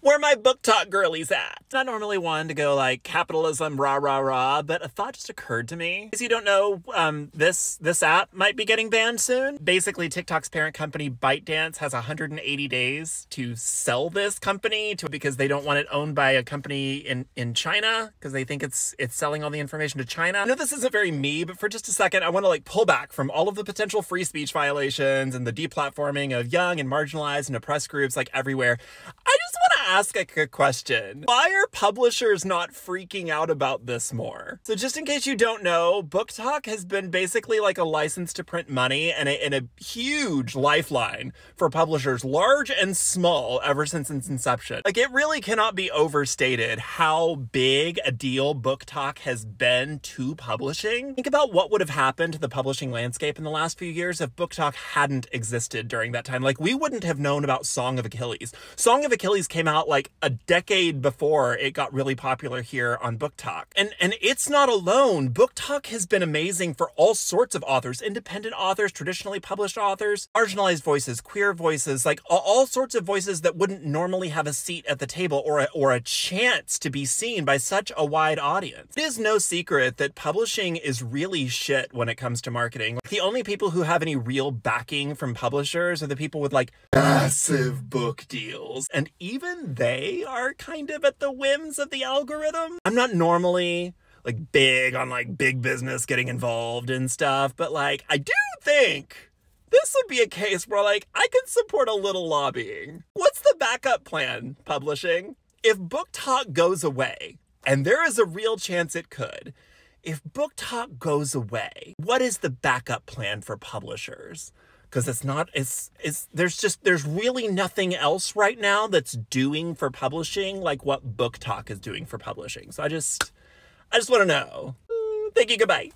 Where my BookTok girlies at? Not normally one to go like capitalism, rah rah rah, but a thought just occurred to me. As you don't know, um, this this app might be getting banned soon. Basically, TikTok's parent company ByteDance has 180 days to sell this company to because they don't want it owned by a company in in China because they think it's it's selling all the information to China. I know this isn't very me, but for just a second, I want to like pull back from all of the potential free speech violations and the deplatforming of young and marginalized and oppressed groups like everywhere. I ask a, a question. Why are publishers not freaking out about this more? So just in case you don't know, BookTok has been basically like a license to print money and a, and a huge lifeline for publishers, large and small, ever since its inception. Like it really cannot be overstated how big a deal BookTok has been to publishing. Think about what would have happened to the publishing landscape in the last few years if BookTok hadn't existed during that time. Like we wouldn't have known about Song of Achilles. Song of Achilles came out like a decade before it got really popular here on BookTok. And and it's not alone. BookTok has been amazing for all sorts of authors, independent authors, traditionally published authors, marginalized voices, queer voices, like all, sorts of voices that wouldn't normally have a seat at the table or a, or a chance to be seen by such a wide audience. It is no secret that publishing is really shit when it comes to marketing. The only people who have any real backing from publishers are the people with like massive book deals. And even they are kind of at the whims of the algorithm. I'm not normally like big on like big business getting involved and stuff, but like I do think this would be a case where like I could support a little lobbying. What's the backup plan, publishing? If BookTok goes away, and there is a real chance it could, if BookTok goes away, what is the backup plan for publishers? Because it's not, it's, it's, there's just, there's really nothing else right now that's doing for publishing like what BookTok is doing for publishing. So I just, I just want to know. Thank you, goodbye.